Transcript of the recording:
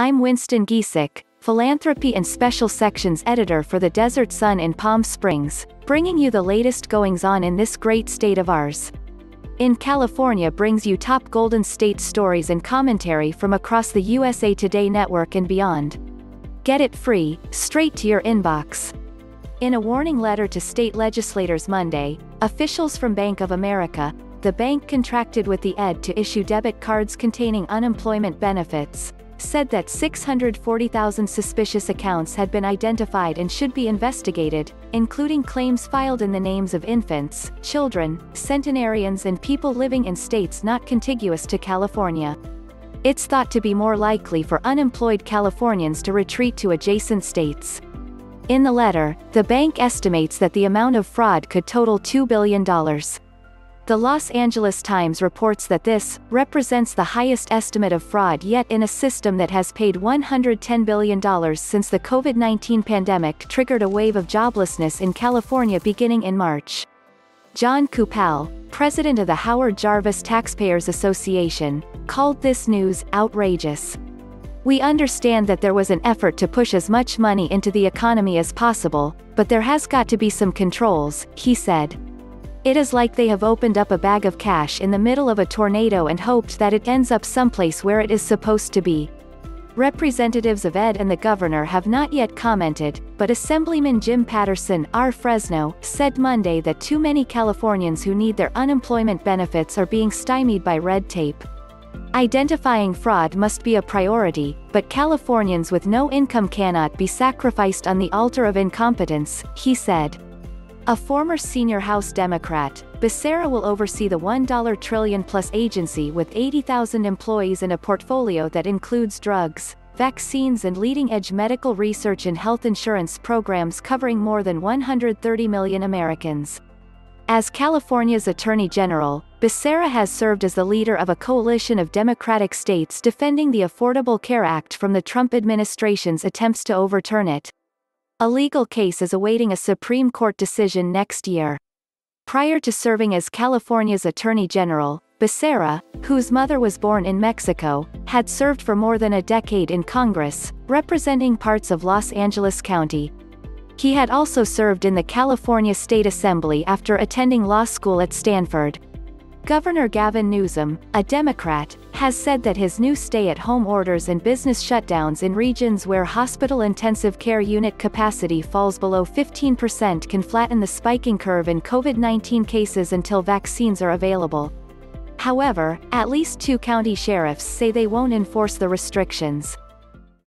I'm Winston Gieseke, Philanthropy and Special Sections Editor for the Desert Sun in Palm Springs, bringing you the latest goings on in this great state of ours. In California brings you top Golden State stories and commentary from across the USA Today network and beyond. Get it free, straight to your inbox. In a warning letter to state legislators Monday, officials from Bank of America, the bank contracted with the EDD to issue debit cards containing unemployment benefits, said that 640,000 suspicious accounts had been identified and should be investigated, including claims filed in the names of infants, children, centenarians and people living in states not contiguous to California. It's thought to be more likely for unemployed Californians to retreat to adjacent states. In the letter, the bank estimates that the amount of fraud could total $2 billion. The Los Angeles Times reports that this represents the highest estimate of fraud yet in a system that has paid $110 billion since the COVID-19 pandemic triggered a wave of joblessness in California beginning in March. Jon Coupal, president of the Howard Jarvis Taxpayers Association, called this news outrageous. We understand that there was an effort to push as much money into the economy as possible, but there has got to be some controls, he said. It is like they have opened up a bag of cash in the middle of a tornado and hoped that it ends up someplace where it is supposed to be. Representatives of EDD and the governor have not yet commented, but Assemblyman Jim Patterson, R. Fresno, said Monday that too many Californians who need their unemployment benefits are being stymied by red tape. Identifying fraud must be a priority, but Californians with no income cannot be sacrificed on the altar of incompetence, he said. A former senior House Democrat, Becerra will oversee the 1 trillion plus agency with 80,000 employees and a portfolio that includes drugs, vaccines and leading-edge medical research and health insurance programs covering more than 130 million Americans. As California's Attorney General, Becerra has served as the leader of a coalition of Democratic states defending the Affordable Care Act from the Trump administration's attempts to overturn it. A legal case is awaiting a Supreme Court decision next year. Prior to serving as California's Attorney General, Becerra, whose mother was born in Mexico, had served for more than a decade in Congress, representing parts of Los Angeles County. He had also served in the California State Assembly after attending law school at Stanford. Governor Gavin Newsom, a Democrat, has said that his new stay-at-home orders and business shutdowns in regions where hospital intensive care unit capacity falls below 15% can flatten the spiking curve in COVID-19 cases until vaccines are available. However, at least two county sheriffs say they won't enforce the restrictions.